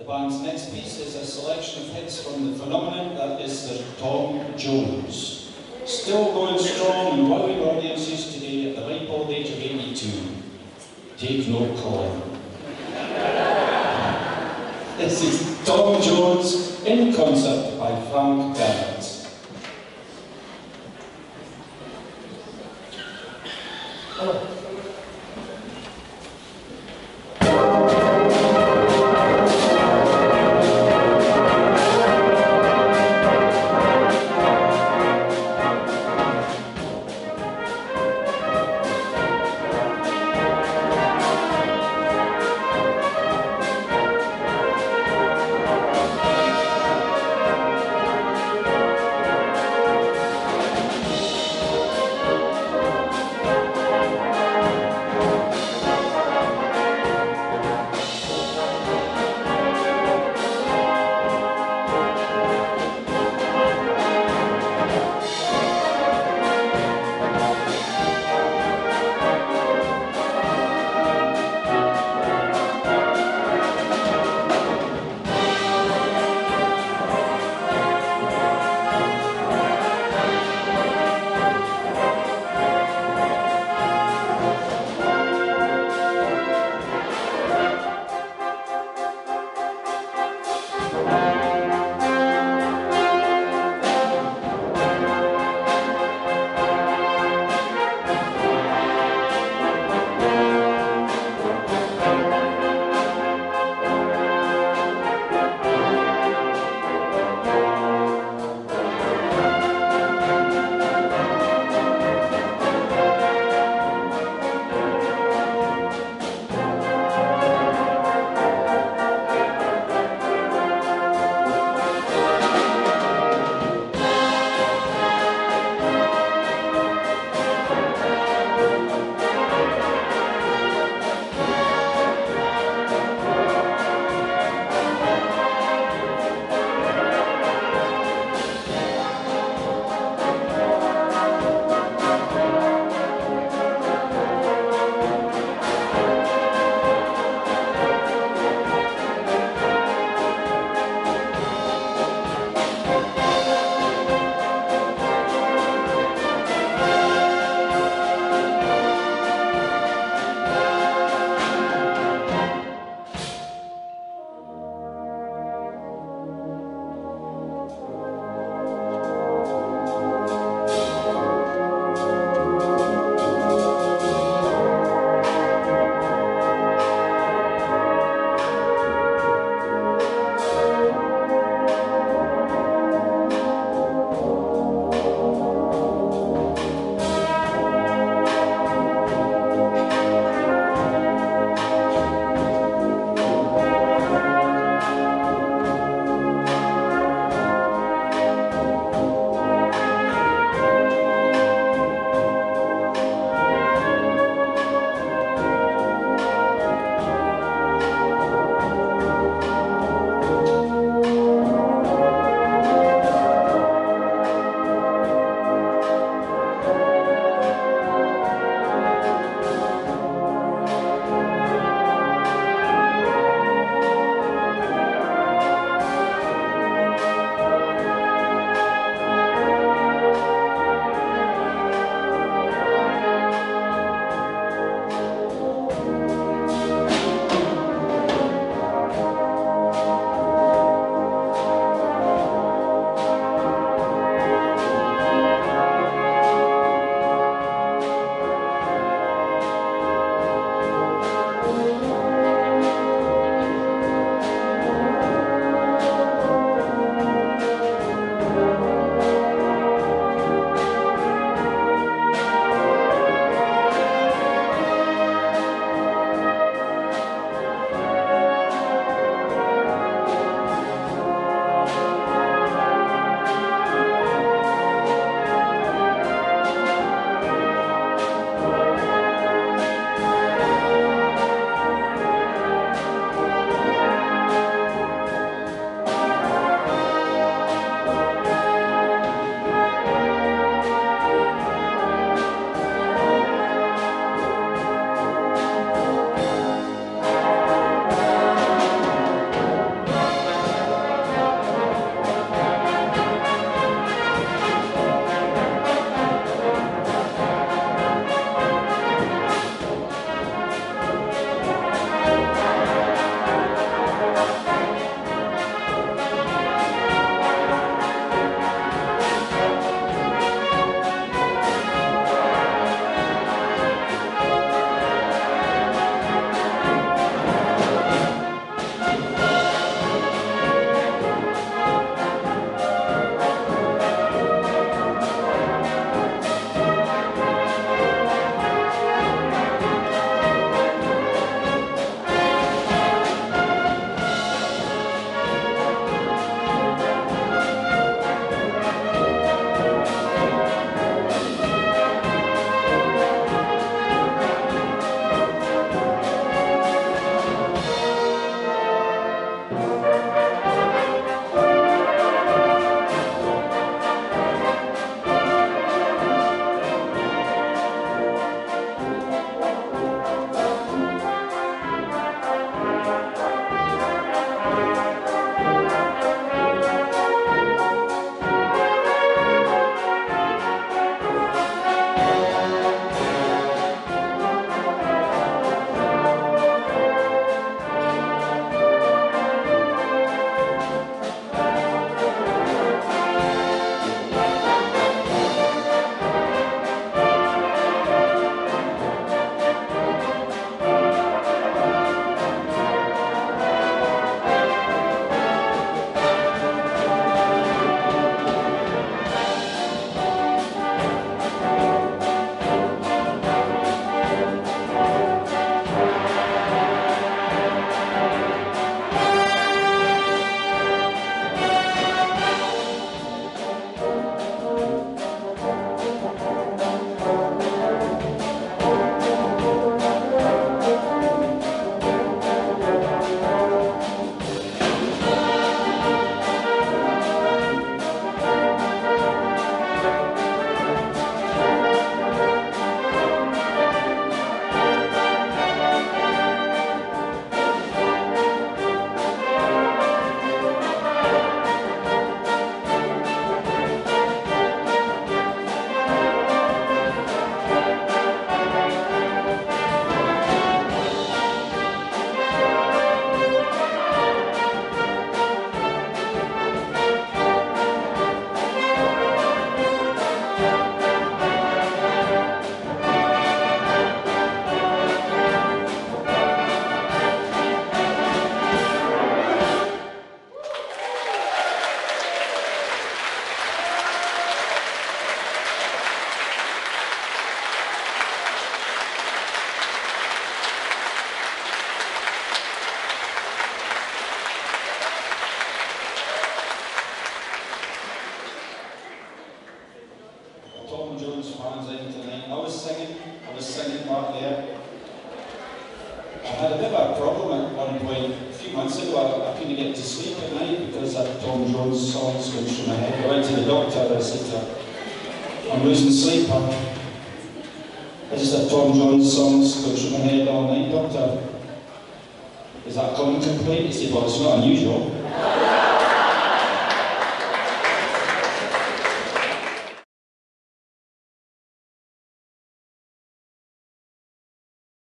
The band's next piece is a selection of hits from the phenomenon that is Sir Tom Jones. Still going strong and wowing audiences today at the ripe old age of 82. Take no calling. this is Tom Jones in concert by Frank Bernaerts. I was singing, I was singing back there. I had a bit of a problem at one point. A few months ago, I, I couldn't get to sleep at night because that Tom Jones songs going through my head. I went to the doctor, and I said, I'm losing sleep. I just had Tom Jones songs going through my head all night, doctor. Is that a common complaint? He said, well, it's not unusual.